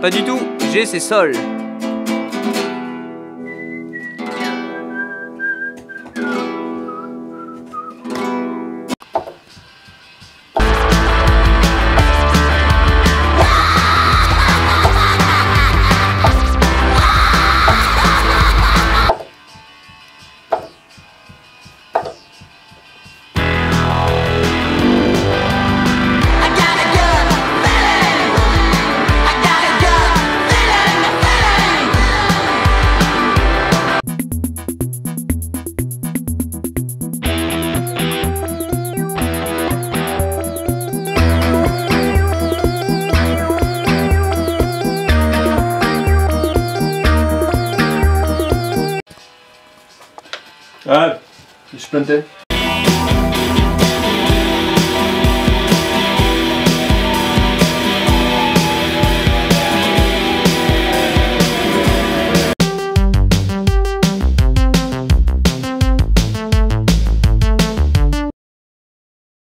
Pas du tout, G c'est sol. Það er í spundi.